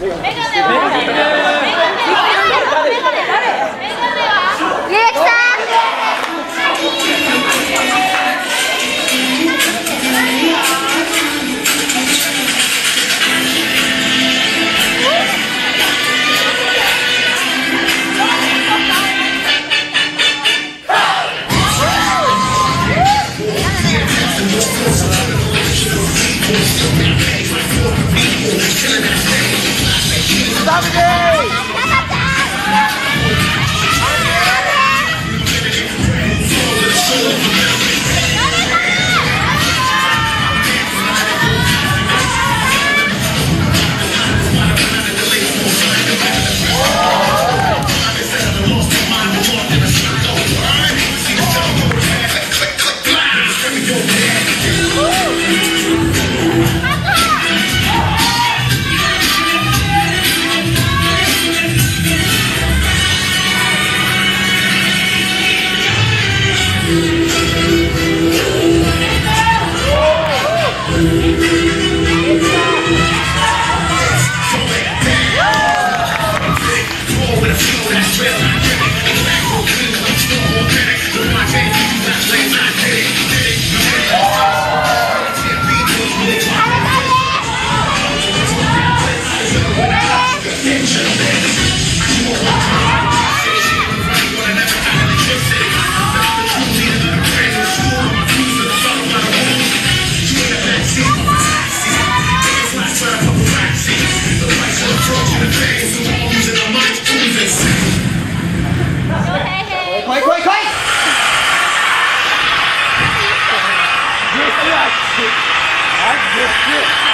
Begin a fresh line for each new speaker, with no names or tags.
メガネはメガネは
it
at this ship.